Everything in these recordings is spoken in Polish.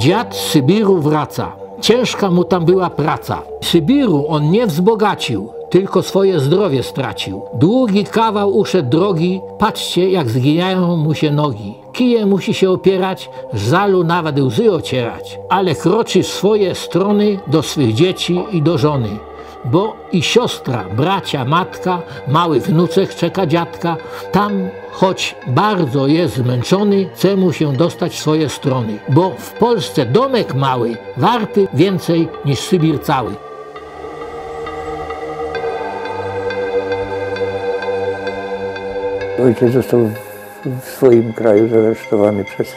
Dziad z Sybiru wraca. Ciężka mu tam była praca. Sybiru on nie wzbogacił, tylko swoje zdrowie stracił. Długi kawał uszedł drogi, patrzcie jak zginają mu się nogi. Kije musi się opierać, żalu nawet łzy ocierać, ale kroczy swoje strony do swych dzieci i do żony. Bo i siostra, bracia, matka, mały wnuczek czeka dziadka, tam choć bardzo jest zmęczony, chce mu się dostać swoje strony. Bo w Polsce domek mały warty więcej niż Sybir cały. Ojciec został w swoim kraju zaresztowany przez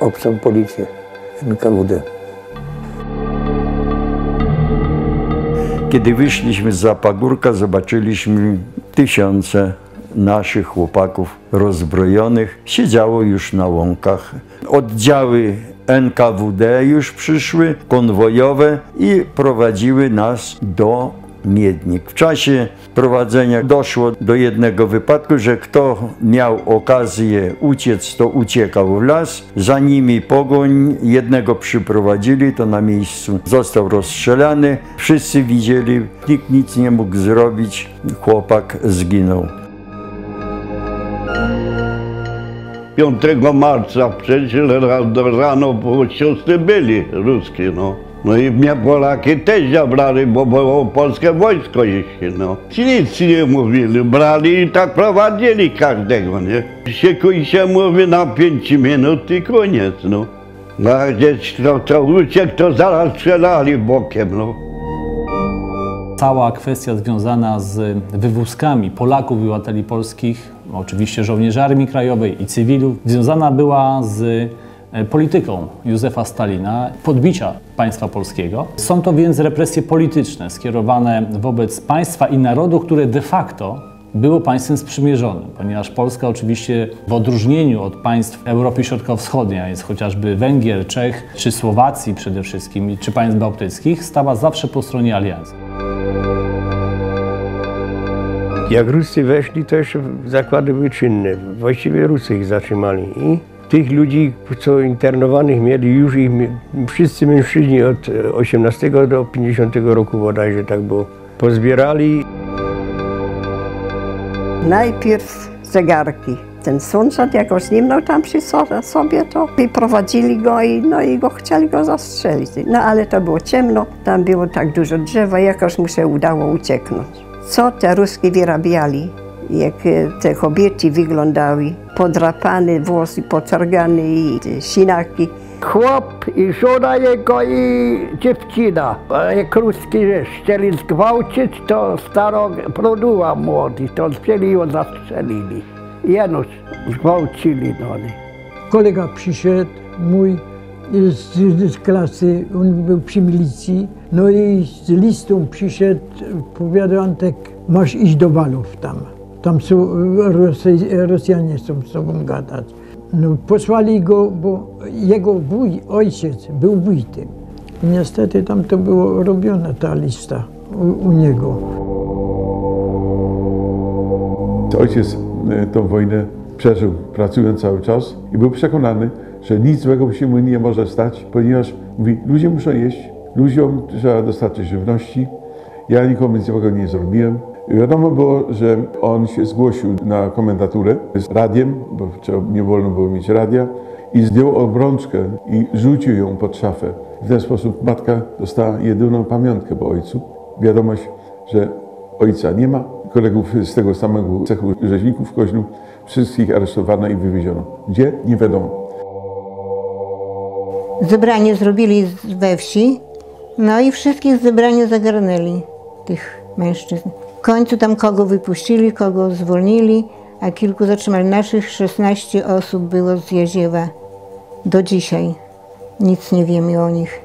obcą policję NKWD. Kiedy wyszliśmy z pagórka, zobaczyliśmy tysiące naszych chłopaków rozbrojonych. Siedziało już na łąkach. Oddziały NKWD już przyszły, konwojowe i prowadziły nas do Miednik. W czasie prowadzenia doszło do jednego wypadku, że kto miał okazję uciec, to uciekał w las. Za nimi pogoń, jednego przyprowadzili, to na miejscu został rozstrzelany. Wszyscy widzieli, nikt nic nie mógł zrobić, chłopak zginął. 5 marca przecież rano, po siostry byli ruskie, no. No i mnie Polaki też zabrali, bo było polskie wojsko jeszcze, no. Ci nic nie mówili, brali i tak prowadzili każdego, nie. Szykuj się mówi na 5 minut i koniec, no. No a gdzieś to, to uciekł, to zaraz strzelali bokiem, no. Cała kwestia związana z wywózkami Polaków, obywateli polskich, oczywiście żołnierzy Armii Krajowej i cywilów, związana była z polityką Józefa Stalina, podbicia państwa polskiego. Są to więc represje polityczne skierowane wobec państwa i narodu, które de facto było państwem sprzymierzonym, ponieważ Polska oczywiście w odróżnieniu od państw Europy Środkowo-Wschodniej, jest chociażby Węgier, Czech czy Słowacji przede wszystkim, czy państw bałtyckich, stała zawsze po stronie aliancji. Jak Ruscy weszli, to jeszcze zakłady były czynne. Właściwie Ruscy ich zatrzymali. I tych ludzi, co internowanych mieli, już ich wszyscy mężczyźni od e, 18 do 50 roku bodajże tak było, pozbierali Najpierw zegarki. Ten sąsiad jakoś nie miał tam przy so- sobie, to wyprowadzili go i, no i go chcieli go zastrzelić. No ale to było ciemno, tam było tak dużo drzewa, jakoś mu się udało ucieknąć. Co te Ruskie wyrabiali, jak e, te kobiety wyglądały, podrapane włosy, potargane i te sinaki. Chłop i żona jego i dziewczyna. Jak Ruski chcieli zgwałcić, to staro produła młody, to wzięli ją zastrzelili. Jenoś zgwałcili no. oni. kolega przyszedł, mój z, z klasy, on był przy milicji, no i z listą przyszedł, powiada Antek, masz iść do balów tam. Tam są Rosjanie są z tobą gadać. No posłali go, bo jego wuj, ojciec był wójtem. I niestety tam to było robione, ta lista u, u niego. Ojciec e, tą wojnę przeżył, pracując cały czas i był przekonany, że nic złego się mu nie może stać, ponieważ mówi, ludzie muszą jeść, ludziom trzeba dostarczyć żywności. Ja nikomu nic złego nie zrobiłem. Wiadomo było, że on się zgłosił na komendaturę z radiem, bo nie wolno było mieć radia, i zdjął obrączkę i rzucił ją pod szafę. W ten sposób matka dostała jedyną pamiątkę po ojcu. Wiadomość, że ojca nie ma. Kolegów z tego samego cechu rzeźników w Koźlu wszystkich aresztowano i wywieziono. Gdzie? Nie wiadomo. Zebranie zrobili we wsi, no i wszystkich zebranie zagarnęli, tych mężczyzn. Końcu tam kogo wypuścili, kogo zwolnili, a kilku zatrzymali. Naszych 16 osób było z Jaziewa do dzisiaj. Nic nie wiemy o nich.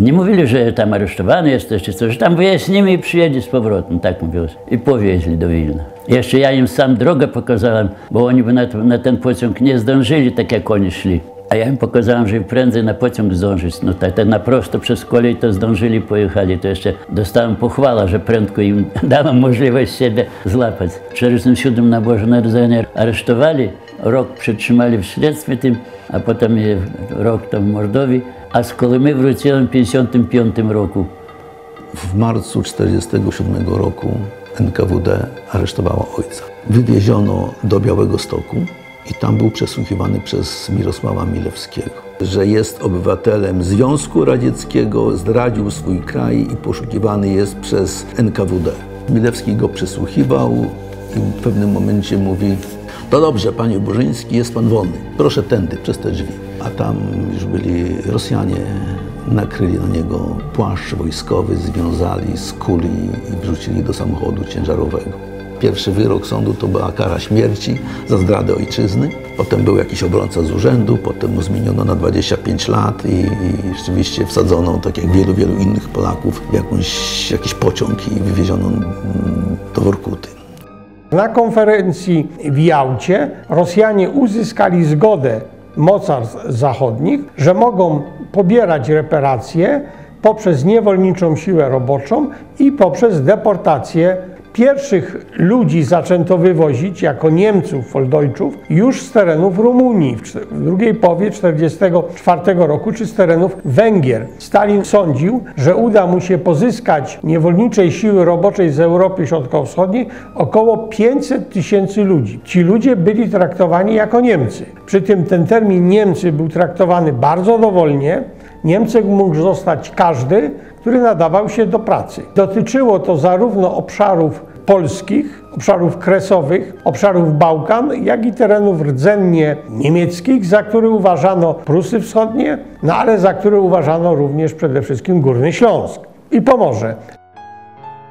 Nie mówili, że tam aresztowany jesteś czy coś, że tam wyjaśnimy i przyjedzie z powrotem, tak mówią. I powieźli do Wilna. Jeszcze ja im sam drogę pokazałem, bo oni by na, na ten pociąg nie zdążyli tak jak oni szli. A ja im pokazałem, że prędzej na pociąg zdążyć. No tak, tak na prosto przez kolej to zdążyli, pojechali. To jeszcze dostałem pochwała, że prędko im dałem możliwość siebie złapać. W 47 na Boże Narodzenie aresztowali Rok przetrzymali w śledztwie tym, a potem rok tam w Mordowii, a z Kolymy wróciłem w 1955 roku. W marcu 1947 roku NKWD aresztowała ojca. Wywieziono do Białego Stoku i tam był przesłuchiwany przez Mirosława Milewskiego, że jest obywatelem Związku Radzieckiego, zdradził swój kraj i poszukiwany jest przez NKWD. Milewski go przesłuchiwał i w pewnym momencie mówi no dobrze, panie Burzyński, jest pan wolny. Proszę tędy, przez te drzwi. A tam już byli Rosjanie, nakryli na niego płaszcz wojskowy, związali, skuli i wrzucili do samochodu ciężarowego. Pierwszy wyrok sądu to była kara śmierci za zdradę ojczyzny. Potem był jakiś obrońca z urzędu, potem mu zmieniono na 25 lat i, i rzeczywiście wsadzono, tak jak wielu, wielu innych Polaków, w jakąś, jakiś pociąg i wywieziono mm, do Workuty. Na konferencji w Jałcie Rosjanie uzyskali zgodę mocarstw zachodnich, że mogą pobierać reparacje poprzez niewolniczą siłę roboczą i poprzez deportację Pierwszych ludzi zaczęto wywozić jako Niemców, Foldojczów, już z terenów Rumunii w drugiej połowie 1944 roku, czy z terenów Węgier. Stalin sądził, że uda mu się pozyskać niewolniczej siły roboczej z Europy Środkowo-Wschodniej około 500 tysięcy ludzi. Ci ludzie byli traktowani jako Niemcy. Przy tym ten termin Niemcy był traktowany bardzo dowolnie. Niemcem mógł zostać każdy, który nadawał się do pracy. Dotyczyło to zarówno obszarów polskich, obszarów kresowych, obszarów Bałkan, jak i terenów rdzennie niemieckich, za które uważano Prusy Wschodnie, no ale za które uważano również przede wszystkim Górny Śląsk i Pomorze.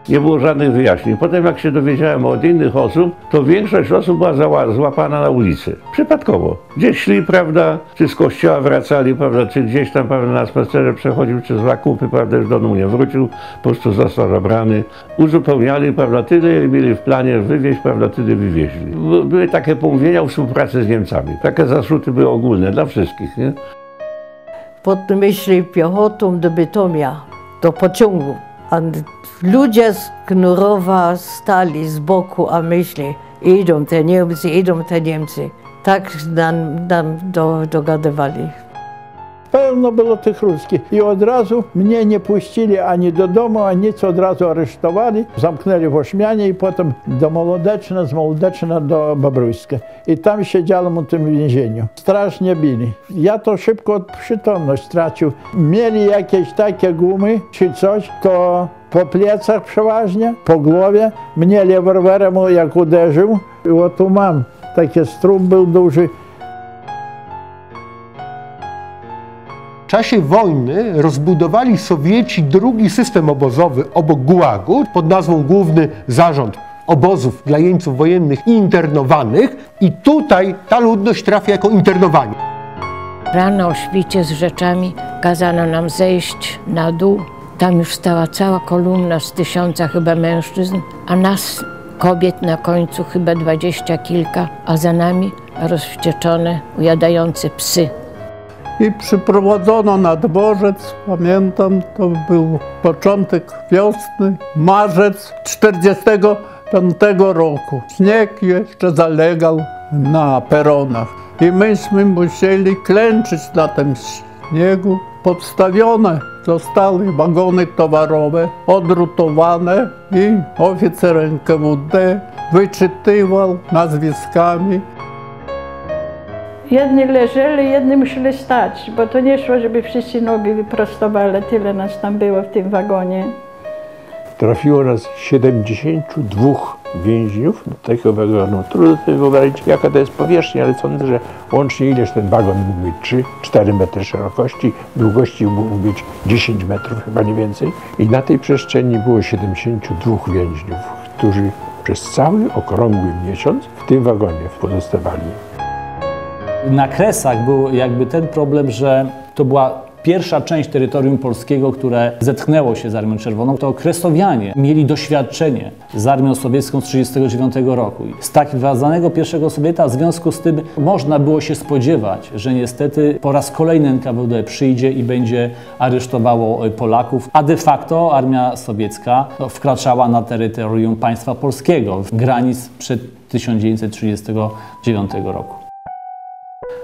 Nie było żadnych wyjaśnień. Potem jak się dowiedziałem od innych osób, to większość osób była złapana na ulicy. Przypadkowo. Gdzieś szli, prawda, czy z kościoła wracali, prawda, czy gdzieś tam, prawda, na spacerze przechodził, czy z zakupy, prawda, już do domu nie wrócił, po prostu został zabrany. Uzupełniali, prawda, tyle mieli w planie wywieźć, prawda, tyle wywieźli. Były takie pomówienia o współpracy z Niemcami. Takie zaszuty były ogólne dla wszystkich, nie? Potem piechotą do Bytomia, do pociągu. A ludzie z Knurowa stali z boku, a myśli, idą te Niemcy, idą te Niemcy. Tak nam, nam do, dogadywali. Pełno było tych ruskich i od razu mnie nie puścili ani do domu, ani nic, od razu aresztowali. Zamknęli w Ośmianie i potem do Molodeczna, z Molodeczna do Bobrujska. I tam siedziałem w tym więzieniu. Strasznie bili. Ja to szybko przytomność stracił. Mieli jakieś takie gumy czy coś, to po plecach przeważnie, po głowie. Mnie rewolwerem jak uderzył, i tu mam. Taki strum był duży. W czasie wojny rozbudowali Sowieci drugi system obozowy obok Gułagu pod nazwą Główny Zarząd Obozów dla Jeńców Wojennych i Internowanych i tutaj ta ludność trafia jako internowani. Rano o świcie z rzeczami kazano nam zejść na dół. Tam już stała cała kolumna z tysiąca chyba mężczyzn, a nas kobiet na końcu chyba dwadzieścia kilka, a za nami rozwścieczone, ujadające psy i przyprowadzono na dworzec. Pamiętam, to był początek wiosny, marzec 45 roku. Śnieg jeszcze zalegał na peronach i myśmy musieli klęczyć na tym śniegu. Podstawione zostały wagony towarowe, odrutowane i oficer NKWD wyczytywał nazwiskami Jedni leżeli, jedni musieli stać, bo to nie szło, żeby wszyscy nogi wyprostowali, tyle nas tam było w tym wagonie. Trafiło nas 72 więźniów do takiego wagonu. Trudno sobie wyobrazić, jaka to jest powierzchnia, ale sądzę, że łącznie ileż ten wagon mógł mieć 3-4 metry szerokości, długości mógł mieć 10 metrów, chyba nie więcej. I na tej przestrzeni było 72 więźniów, którzy przez cały okrągły miesiąc w tym wagonie pozostawali. Na Kresach był jakby ten problem, że to była pierwsza część terytorium polskiego, które zetknęło się z Armią Czerwoną, to kresowianie mieli doświadczenie z Armią Sowiecką z 1939 roku. Z tak zwanego pierwszego Sowieta, w związku z tym można było się spodziewać, że niestety po raz kolejny NKWD przyjdzie i będzie aresztowało Polaków, a de facto Armia Sowiecka wkraczała na terytorium państwa polskiego, w granic przed 1939 roku.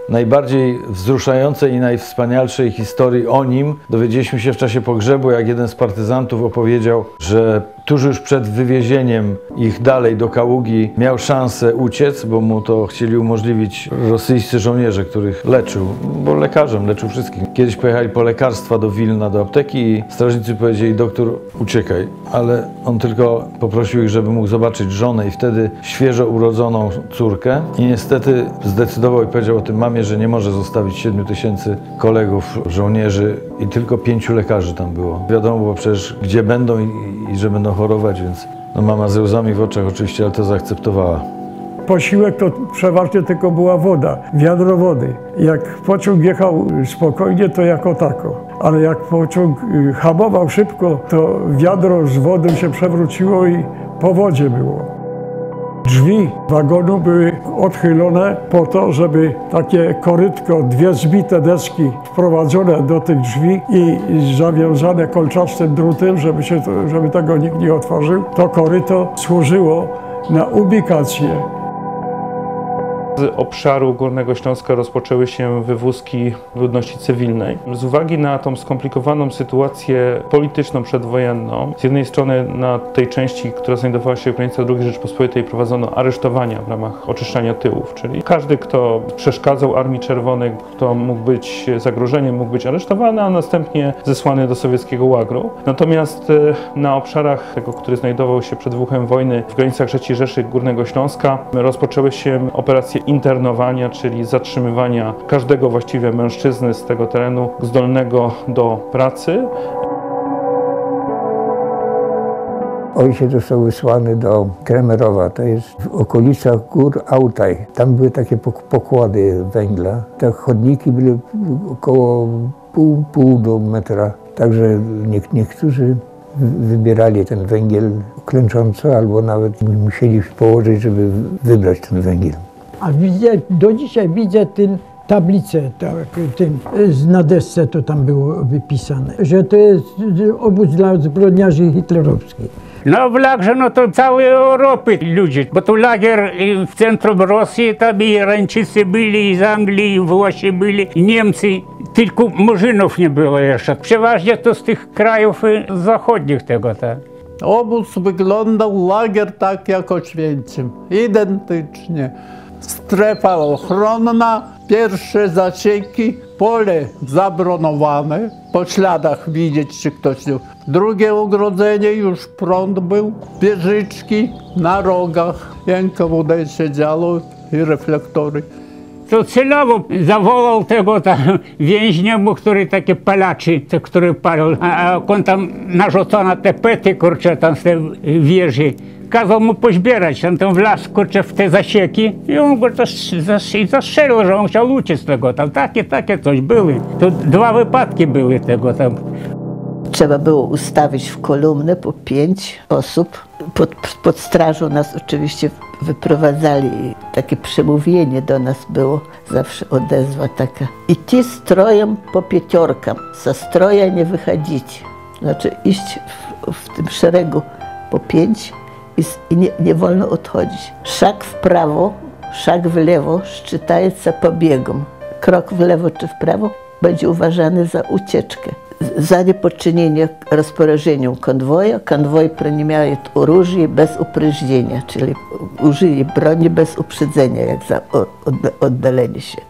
Najbardziej wzruszającej i najwspanialszej historii o nim. Dowiedzieliśmy się w czasie pogrzebu, jak jeden z partyzantów opowiedział, że tuż już przed wywiezieniem ich dalej do Kaługi miał szansę uciec, bo mu to chcieli umożliwić rosyjscy żołnierze, których leczył, bo lekarzem leczył wszystkich. Kiedyś pojechali po lekarstwa do Wilna, do apteki i strażnicy powiedzieli, doktor uciekaj, ale on tylko poprosił ich, żeby mógł zobaczyć żonę i wtedy świeżo urodzoną córkę i niestety zdecydował i powiedział o tym mamie, że nie może zostawić 7 tysięcy kolegów, żołnierzy i tylko pięciu lekarzy tam było. Wiadomo było przecież, gdzie będą i, i że będą chorować, więc no mama ze łzami w oczach oczywiście, ale to zaakceptowała. Posiłek to przeważnie tylko była woda, wiadro wody. Jak pociąg jechał spokojnie, to jako tako. Ale jak pociąg y, hamował szybko, to wiadro z wodą się przewróciło i po wodzie było. Drzwi wagonu były odchylone po to, żeby takie korytko, dwie zbite deski wprowadzone do tych drzwi i zawiązane kolczastym drutem, żeby, się żeby tego nikt nie otworzył. To koryto służyło na ubikację z obszaru Górnego Śląska rozpoczęły się wywózki ludności cywilnej. Z uwagi na tą skomplikowaną sytuację polityczną przedwojenną, z jednej strony na tej części, która znajdowała się w granicach II Rzeczpospolitej prowadzono aresztowania w ramach oczyszczania tyłów, czyli każdy, kto przeszkadzał Armii Czerwonej, kto mógł być zagrożeniem, mógł być aresztowany, a następnie zesłany do sowieckiego łagru. Natomiast e, na obszarach tego, który znajdował się przed wybuchem wojny w granicach III Rzeszy Górnego Śląska rozpoczęły się operacje internowania, czyli zatrzymywania każdego właściwie mężczyzny z tego terenu zdolnego do pracy. Ojciec został wysłany do Kremerowa, to jest w okolicach gór Autaj. Tam były takie pokłady węgla. Te chodniki były około pół, pół do metra. Także niektórzy wybierali ten węgiel klęcząco albo nawet musieli położyć, żeby wybrać ten węgiel. A widzę, do dzisiaj widzę ten tablicę, tak, tym, na desce to tam było wypisane, że to jest obóz dla zbrodniarzy hitlerowskich. No w lagrze, no to całej Europy ludzie, bo tu lagier w centrum Rosji, tam i Irańczycy byli, i z Anglii, i Włosi byli, i Niemcy, tylko Murzynów nie było jeszcze. Przeważnie to z tych krajów zachodnich tego, tak. Obóz wyglądał lagier tak jak Oświęcim, identycznie strefa ochronna, pierwsze zacieki, pole zabronowane, po śladach widzieć, czy ktoś nie. Drugie ogrodzenie, już prąd był, wieżyczki na rogach, NKWD siedziało i reflektory. To celowo zawołał tego tam więźnia, który takie palaczy, te, który palił, a on tam narzucono te pety, kurczę, tam z tej wieży kazał mu pozbierać, on tam wlazł kurczę w te zasieki i on go to zastrzelił, że on chciał uciec tego tam. Takie, takie coś były. To dwa wypadki były tego tam. Trzeba było ustawić w kolumnę po pięć osób. Pod, pod strażą nas oczywiście wyprowadzali. Takie przemówienie do nas było, zawsze odezwa taka. I ci strojem po pięciorkam, za stroja nie wychodzić. Znaczy iść w, w tym szeregu po pięć i nie, nie wolno odchodzić. Szak w prawo, szak w lewo szczytająca pobiegom. Krok w lewo czy w prawo będzie uważany za ucieczkę. Za niepoczynienie rozporażeniu konwoja, konwoj preniemiaje oróżje bez upryżnienia, czyli użyli broni bez uprzedzenia, jak za oddalenie się.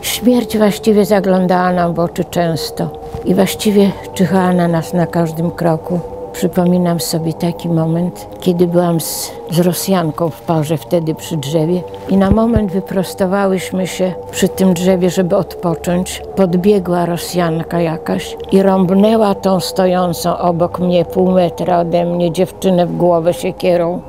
Śmierć właściwie zaglądała nam w oczy często i właściwie czyhała na nas na każdym kroku. Przypominam sobie taki moment, kiedy byłam z, z Rosjanką w parze wtedy przy drzewie i na moment wyprostowałyśmy się przy tym drzewie, żeby odpocząć. Podbiegła Rosjanka jakaś i rąbnęła tą stojącą obok mnie pół metra ode mnie dziewczynę w głowę siekierą.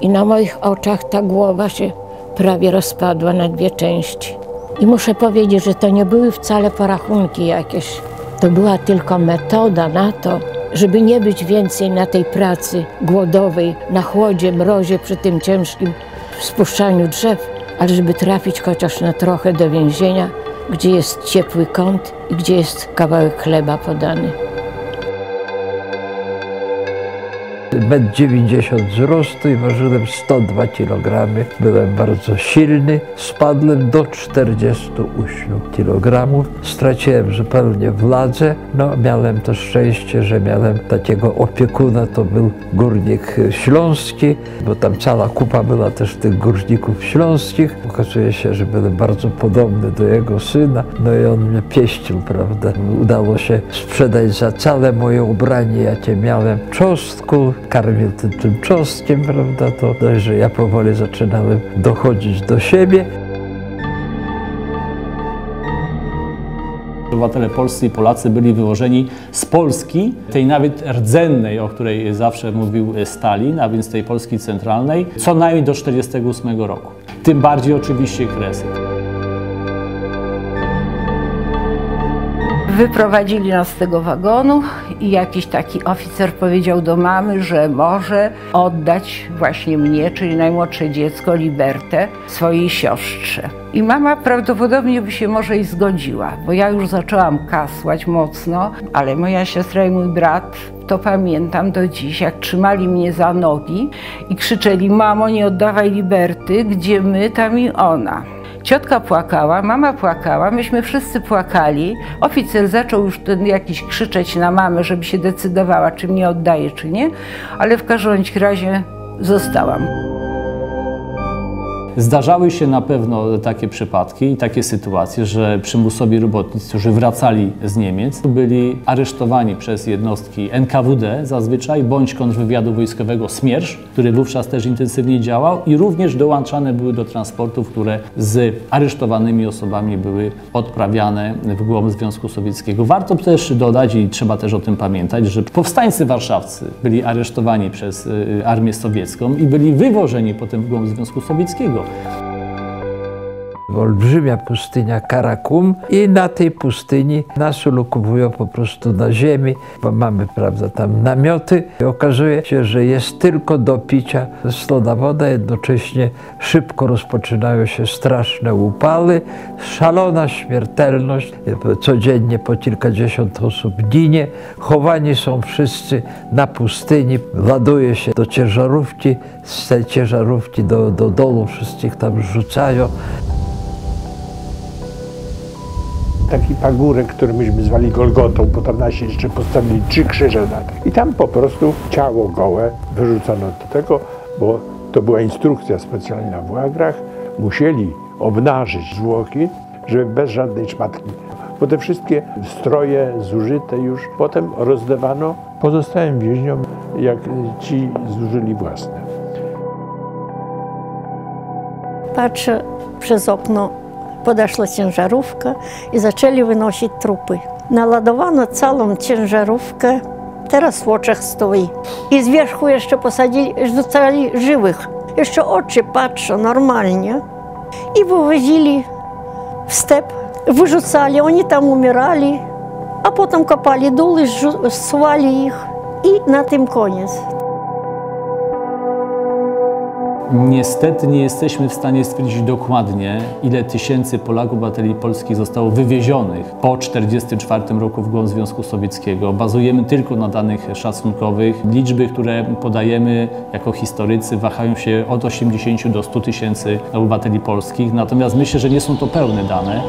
I na moich oczach ta głowa się prawie rozpadła na dwie części. I muszę powiedzieć, że to nie były wcale porachunki jakieś. To była tylko metoda na to, żeby nie być więcej na tej pracy głodowej, na chłodzie, mrozie, przy tym ciężkim spuszczaniu drzew, ale żeby trafić chociaż na trochę do więzienia, gdzie jest ciepły kąt i gdzie jest kawałek chleba podany. 1,90 m wzrostu i ważyłem 102 kg. Byłem bardzo silny. Spadłem do 48 kg. Straciłem zupełnie władzę. No, miałem to szczęście, że miałem takiego opiekuna, to był górnik śląski, bo tam cała kupa była też tych górników śląskich. Okazuje się, że byłem bardzo podobny do jego syna, no i on mnie pieścił, prawda. Udało się sprzedać za całe moje ubranie, jakie miałem, czosnku, karmił tym, tym czosnkiem, prawda, to dość, że ja powoli zaczynałem dochodzić do siebie. Obywatele polscy i Polacy byli wywożeni z Polski, tej nawet rdzennej, o której zawsze mówił Stalin, a więc tej Polski centralnej, co najmniej do 1948 roku. Tym bardziej oczywiście Kresy. Wyprowadzili nas z tego wagonu i jakiś taki oficer powiedział do mamy, że może oddać właśnie mnie, czyli najmłodsze dziecko, Libertę, swojej siostrze. I mama prawdopodobnie by się może i zgodziła, bo ja już zaczęłam kasłać mocno, ale moja siostra i mój brat, to pamiętam do dziś, jak trzymali mnie za nogi i krzyczeli, mamo nie oddawaj Liberty, gdzie my, tam i ona. Ciotka płakała, mama płakała, myśmy wszyscy płakali. Oficer zaczął już ten jakiś krzyczeć na mamę, żeby się decydowała, czy mnie oddaje, czy nie, ale w każdym razie zostałam. Zdarzały się na pewno takie przypadki i takie sytuacje, że przymusowi robotnicy, którzy wracali z Niemiec, byli aresztowani przez jednostki NKWD zazwyczaj, bądź kontrwywiadu wojskowego Smiersz, który wówczas też intensywnie działał i również dołączane były do transportów, które z aresztowanymi osobami były odprawiane w głąb Związku Sowieckiego. Warto też dodać i trzeba też o tym pamiętać, że powstańcy warszawscy byli aresztowani przez y, armię sowiecką i byli wywożeni potem w głąb Związku Sowieckiego. Paulo. Olbrzymia pustynia Karakum i na tej pustyni nas ulokowują po prostu na ziemi, bo mamy, prawda, tam namioty. I okazuje się, że jest tylko do picia słona woda, jednocześnie szybko rozpoczynają się straszne upały, szalona śmiertelność, codziennie po kilkadziesiąt osób ginie, chowani są wszyscy na pustyni, ładuje się do ciężarówki, z tej ciężarówki do, do dolu wszystkich tam rzucają. Taki pagórek, który myśmy zwali Golgotą, bo tam nasi jeszcze postawili trzy krzyże na tym. I tam po prostu ciało gołe wyrzucono do tego, bo to była instrukcja specjalna w łagrach. Musieli obnażyć zwłoki, żeby bez żadnej szmatki. Bo te wszystkie stroje zużyte już potem rozdawano pozostałym więźniom, jak ci zużyli własne. Patrzę przez okno Podeszła ciężarówka i zaczęli wynosić trupy. Naładowano całą ciężarówkę, teraz w oczach stoi. I z wierzchu jeszcze posadzili, rzucali żywych. Jeszcze oczy patrzą normalnie. I wywozili w step, wyrzucali, oni tam umierali, a potem kopali dół i zsuwali ich. I na tym koniec. Niestety nie jesteśmy w stanie stwierdzić dokładnie, ile tysięcy Polaków, obywateli polskich zostało wywiezionych po 1944 roku w głąb Związku Sowieckiego. Bazujemy tylko na danych szacunkowych. Liczby, które podajemy jako historycy, wahają się od 80 do 100 tysięcy obywateli polskich, natomiast myślę, że nie są to pełne dane.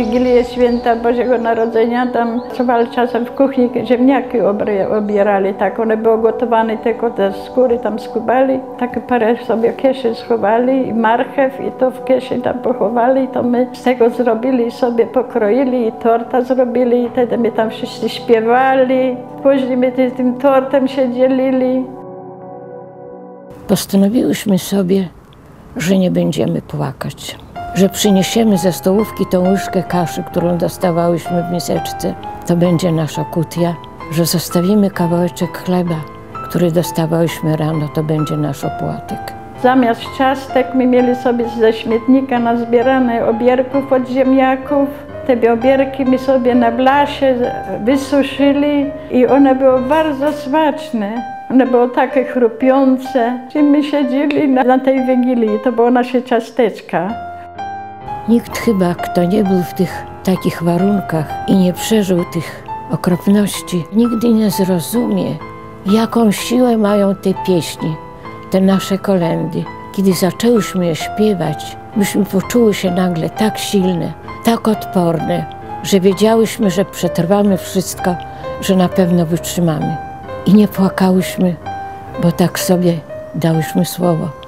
Wigilię Święta Bożego Narodzenia, tam trzeba czasem w kuchni ziemniaki obierali, tak, one były gotowane tylko te skóry tam skubali, takie parę sobie kieszeń schowali marchew i to w kieszeń tam pochowali, to my z tego zrobili sobie pokroili i torta zrobili i wtedy my tam wszyscy śpiewali, później my tym tortem się dzielili. Postanowiłyśmy sobie, że nie będziemy płakać że przyniesiemy ze stołówki tą łyżkę kaszy, którą dostawałyśmy w miseczce. To będzie nasza kutia, że zostawimy kawałeczek chleba, który dostawałyśmy rano, to będzie nasz opłatek. Zamiast ciastek my mieli sobie ze śmietnika nazbierane obierków od ziemniaków. Te obierki my sobie na blasie wysuszyli i one były bardzo smaczne. One były takie chrupiące. I my siedzieli na, na tej wigilii, to było nasze ciasteczka. Nikt chyba, kto nie był w tych takich warunkach i nie przeżył tych okropności. Nigdy nie zrozumie, jaką siłę mają te pieśni, te nasze kolendy. Kiedy zaczęłyśmy je śpiewać, myśmy poczuły się nagle tak silne, tak odporne, że wiedziałyśmy, że przetrwamy wszystko, że na pewno wytrzymamy. I nie płakałyśmy, bo tak sobie dałyśmy słowo.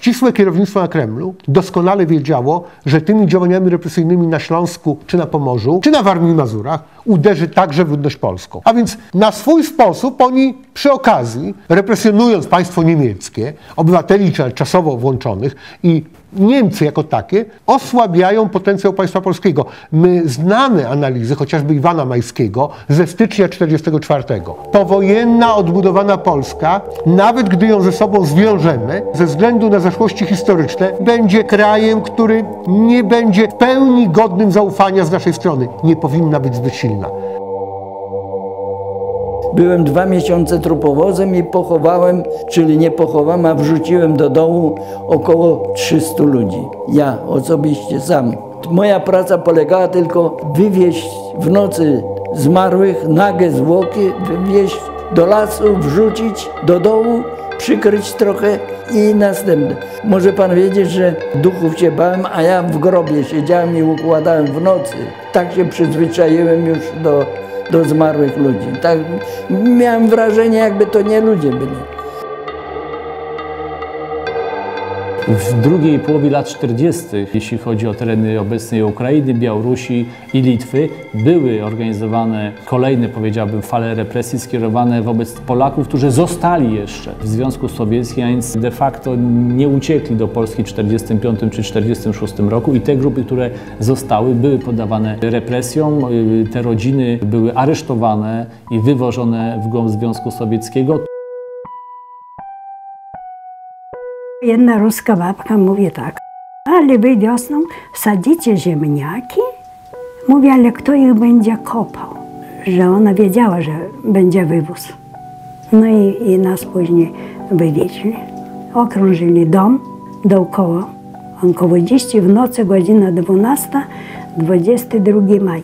Ścisłe kierownictwo na Kremlu doskonale wiedziało, że tymi działaniami represyjnymi na Śląsku, czy na Pomorzu, czy na Warmii i Mazurach uderzy także w ludność polską. A więc na swój sposób oni przy okazji, represjonując państwo niemieckie, obywateli czasowo włączonych i Niemcy jako takie osłabiają potencjał państwa polskiego. My znamy analizy chociażby Iwana Majskiego ze stycznia 1944. Powojenna, odbudowana Polska, nawet gdy ją ze sobą zwiążemy, ze względu na zaszłości historyczne, będzie krajem, który nie będzie w pełni godnym zaufania z naszej strony. Nie powinna być zbyt silna. Byłem dwa miesiące trupowozem i pochowałem, czyli nie pochowałem, a wrzuciłem do dołu około 300 ludzi. Ja osobiście sam. Moja praca polegała tylko wywieźć w nocy zmarłych, nagie zwłoki, wywieźć do lasu, wrzucić do dołu, przykryć trochę i następne. Może pan wiedzieć, że duchów się bałem, a ja w grobie siedziałem i układałem w nocy. Tak się przyzwyczaiłem już do do zmarłych ludzi. Tak, miałem wrażenie, jakby to nie ludzie byli. W drugiej połowie lat 40., jeśli chodzi o tereny obecnej Ukrainy, Białorusi i Litwy, były organizowane kolejne, powiedziałbym, fale represji skierowane wobec Polaków, którzy zostali jeszcze w Związku Sowieckim, a więc de facto nie uciekli do Polski w 1945 czy 1946 roku i te grupy, które zostały, były poddawane represjom. Te rodziny były aresztowane i wywożone w głąb Związku Sowieckiego. Jedna ruska babka mówi tak, ale wy wiosną sadzicie ziemniaki? Mówi, ale kto ich będzie kopał? Że ona wiedziała, że będzie wywóz. No i, i nas później wywieźli. Okrążyli dom dookoła. Około 10 w nocy, godzina 12, 22 maj.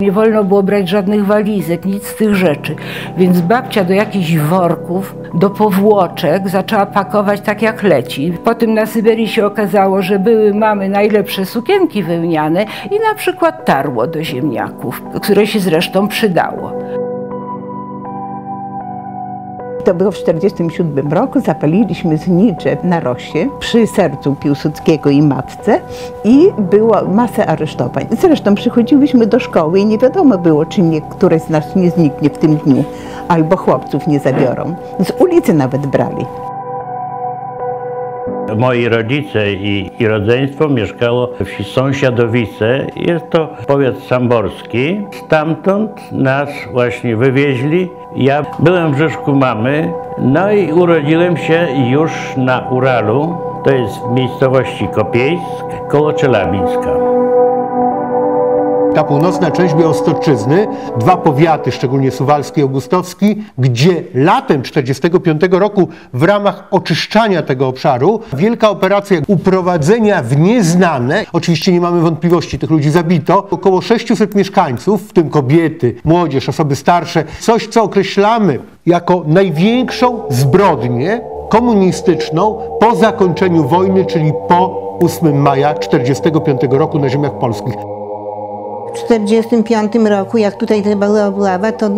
Nie wolno było brać żadnych walizek, nic z tych rzeczy. Więc babcia do jakichś worków, do powłoczek zaczęła pakować tak jak leci. Potem na Syberii się okazało, że były mamy najlepsze sukienki wełniane i na przykład tarło do ziemniaków, które się zresztą przydało. To było w 1947 roku. Zapaliliśmy znicze na Rosie przy sercu Piłsudskiego i matce i było masę aresztowań. Zresztą przychodziłyśmy do szkoły i nie wiadomo było, czy któreś z nas nie zniknie w tym dniu, albo chłopców nie zabiorą. Z ulicy nawet brali. Moi rodzice i, i rodzeństwo mieszkało w wsi Sąsiadowice. Jest to powiat samborski. Stamtąd nas właśnie wywieźli. Ja byłem w Rzeszku mamy, no i urodziłem się już na Uralu. To jest w miejscowości Kopiejsk, koło Czelabińska ta północna część Białostoczyzny, dwa powiaty, szczególnie suwalski i augustowski, gdzie latem 1945 roku w ramach oczyszczania tego obszaru wielka operacja uprowadzenia w nieznane, oczywiście nie mamy wątpliwości, tych ludzi zabito, około 600 mieszkańców, w tym kobiety, młodzież, osoby starsze, coś co określamy jako największą zbrodnię komunistyczną po zakończeniu wojny, czyli po 8 maja 1945 roku na ziemiach polskich. W 1945 roku, jak tutaj była obława, to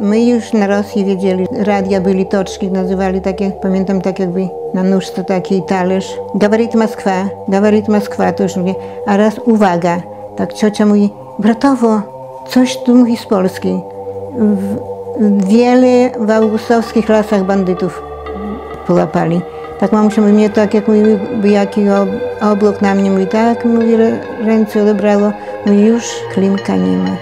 my już na Rosji wiedzieli, radia byli toczki, nazywali takie, pamiętam tak jakby na nóżce taki talerz. Gawarit Moskwa, gawarit Moskwa, to już mówię. A raz uwaga, tak ciocia mówi, bratowo, coś tu mówi z Polski. W, wiele w augustowskich lasach bandytów połapali. Tak mamusia mówi, mnie tak jak mówi, jaki oblok na mnie mówi, tak, mówi, ręce odebrało, mówi, już klimka nie ma.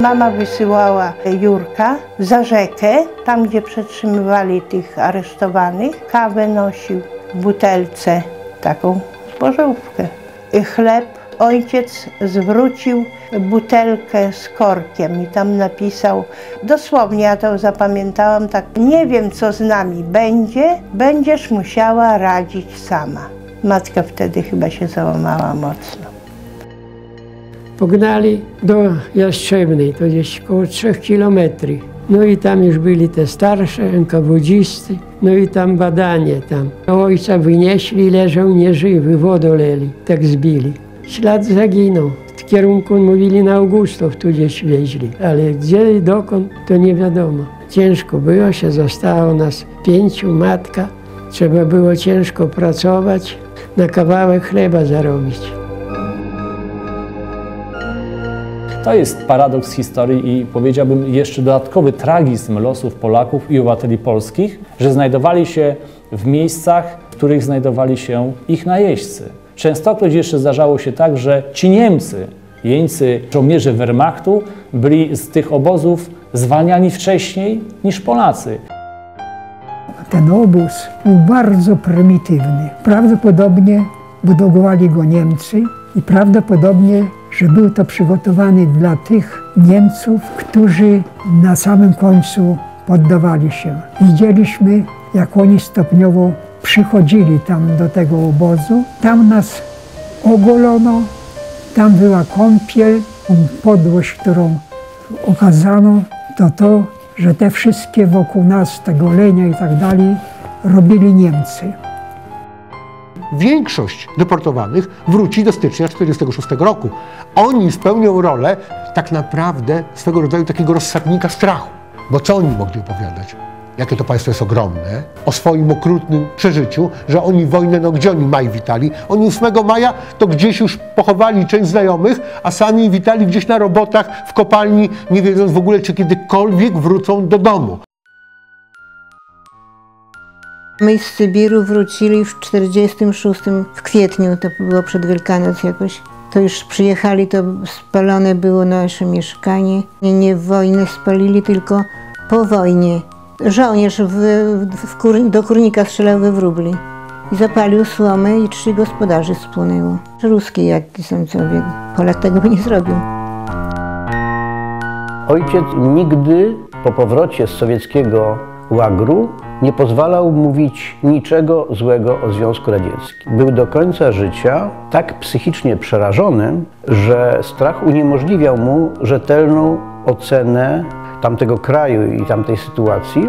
Mama wysyłała Jurka za rzekę, tam gdzie przetrzymywali tych aresztowanych. Kawę nosił w butelce, taką spożywkę. Chleb ojciec zwrócił butelkę z korkiem i tam napisał, dosłownie ja to zapamiętałam tak, nie wiem co z nami będzie, będziesz musiała radzić sama. Matka wtedy chyba się załamała mocno. Pognali do Jastrzębnej, to gdzieś około 3 kilometrów. No i tam już byli te starsze NKWDzisty, no i tam badanie tam. Ojca wynieśli, leżał nieżywy, leli, tak zbili. Ślad zaginął. W kierunku mówili na Augustów, tu gdzieś wieźli, ale gdzie i dokąd, to nie wiadomo. Ciężko było się, zostało nas pięciu, matka. Trzeba było ciężko pracować, na kawałek chleba zarobić. To jest paradoks historii i powiedziałbym jeszcze dodatkowy tragizm losów Polaków i obywateli polskich, że znajdowali się w miejscach, w których znajdowali się ich najeźdźcy. Częstokroć jeszcze zdarzało się tak, że ci Niemcy, jeńcy, żołnierze Wehrmachtu byli z tych obozów zwalniani wcześniej niż Polacy. Ten obóz był bardzo prymitywny. Prawdopodobnie budowali go Niemcy i prawdopodobnie, że był to przygotowany dla tych Niemców, którzy na samym końcu poddawali się. Widzieliśmy, jak oni stopniowo przychodzili tam do tego obozu. Tam nas ogolono, tam była kąpiel, podłość, którą okazano, to to, że te wszystkie wokół nas, te golenia i tak dalej, robili Niemcy. Większość deportowanych wróci do stycznia 1946 roku. Oni spełnią rolę tak naprawdę swego rodzaju takiego rozsadnika strachu. Bo co oni mogli opowiadać? Jakie to państwo jest ogromne, o swoim okrutnym przeżyciu, że oni wojnę, no gdzie oni maj witali? Oni 8 maja to gdzieś już pochowali część znajomych, a sami witali gdzieś na robotach w kopalni, nie wiedząc w ogóle, czy kiedykolwiek wrócą do domu. My z Sybiru wrócili w 46 w kwietniu, to było przed Wielkanoc jakoś. To już przyjechali, to spalone było nasze mieszkanie. Nie, nie w wojnę spalili, tylko po wojnie. Żołnierz w, w kur, do kurnika strzelał we wróbli. I zapalił słomę i trzy gospodarzy spłonęło. Ruski jaki są sobie. Polak tego by nie zrobił. Ojciec nigdy po powrocie z sowieckiego łagru nie pozwalał mówić niczego złego o Związku Radzieckim. Był do końca życia tak psychicznie przerażony, że strach uniemożliwiał mu rzetelną ocenę tamtego kraju i tamtej sytuacji.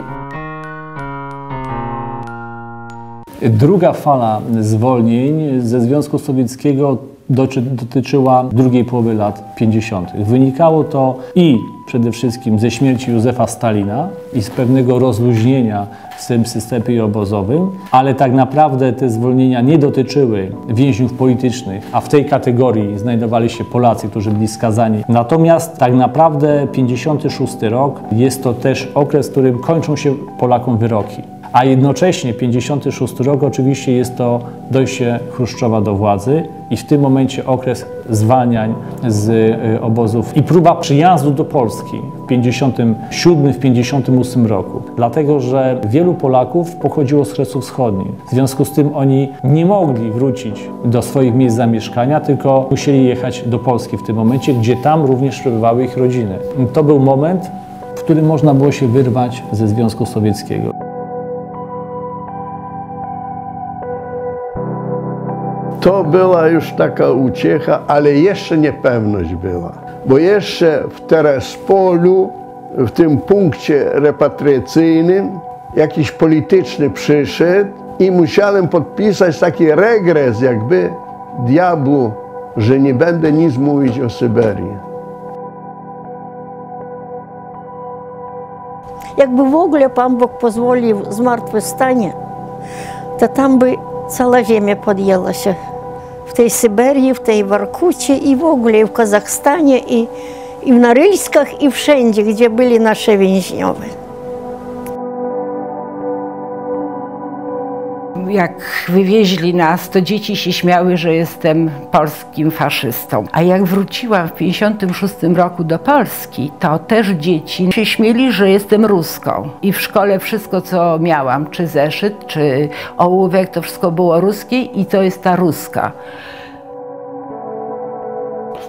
Druga fala zwolnień ze Związku Sowieckiego dotyczyła drugiej połowy lat 50. Wynikało to i przede wszystkim ze śmierci Józefa Stalina i z pewnego rozluźnienia w tym systemie obozowym, ale tak naprawdę te zwolnienia nie dotyczyły więźniów politycznych, a w tej kategorii znajdowali się Polacy, którzy byli skazani. Natomiast tak naprawdę 56 rok jest to też okres, w którym kończą się Polakom wyroki a jednocześnie 56 rok oczywiście jest to dojście Chruszczowa do władzy i w tym momencie okres zwalniań z y, obozów i próba przyjazdu do Polski w 57, w 58 roku. Dlatego, że wielu Polaków pochodziło z Kresów Wschodnich. W związku z tym oni nie mogli wrócić do swoich miejsc zamieszkania, tylko musieli jechać do Polski w tym momencie, gdzie tam również przebywały ich rodziny. To był moment, w którym można było się wyrwać ze Związku Sowieckiego. To była już taka uciecha, ale jeszcze niepewność była. Bo jeszcze w Terespolu, w tym punkcie repatriacyjnym, jakiś polityczny przyszedł i musiałem podpisać taki regres jakby diabłu, że nie będę nic mówić o Syberii. Jakby w ogóle Pan Bóg pozwolił zmartwychwstanie, to tam by cała ziemia podjęła się tej Syberii, w tej Warkucie i w ogóle w Kazachstanie i, i w Noryjskach i wszędzie, gdzie byli nasze więźniowie. Jak wywieźli nas, to dzieci się śmiały, że jestem polskim faszystą. A jak wróciłam w 1956 roku do Polski, to też dzieci się śmieli, że jestem Ruską. I w szkole wszystko, co miałam, czy zeszyt, czy ołówek, to wszystko było ruskie i to jest ta Ruska.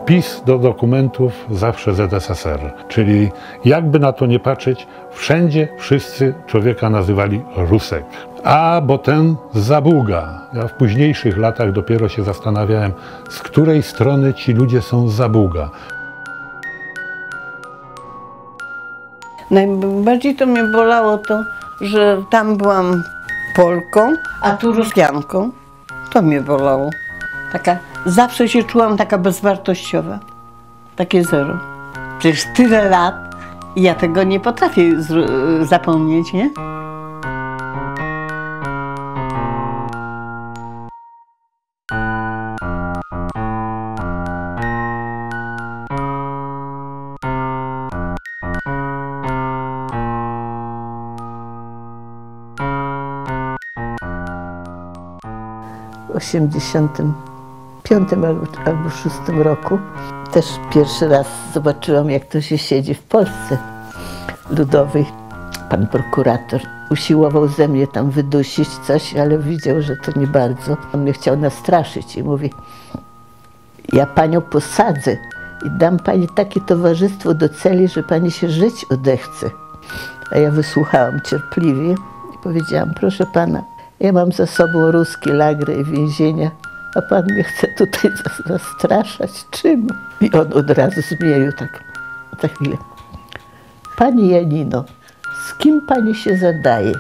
Wpis do dokumentów zawsze ZSSR. Czyli jakby na to nie patrzeć, wszędzie wszyscy człowieka nazywali Rusek. A, bo ten Zabuga. Ja w późniejszych latach dopiero się zastanawiałem, z której strony ci ludzie są Zabuga. Najbardziej to mnie bolało to, że tam byłam Polką, a tu Rosjanką. To mnie bolało. Taka, zawsze się czułam taka bezwartościowa. Takie zero. Przecież tyle lat i ja tego nie potrafię zapomnieć, nie? w 85 albo, albo 6 roku też pierwszy raz zobaczyłam, jak to się siedzi w Polsce ludowej. Pan prokurator usiłował ze mnie tam wydusić coś, ale widział, że to nie bardzo. On mnie chciał nastraszyć i mówi, ja panią posadzę i dam pani takie towarzystwo do celi, że pani się żyć odechce. A ja wysłuchałam cierpliwie i powiedziałam, proszę pana, ja mam za sobą ruskie lagry i więzienia, a pan mnie chce tutaj zas- zastraszać. Czym? I on od razu zmienił tak za chwilę. Pani Janino, z kim pani się zadaje?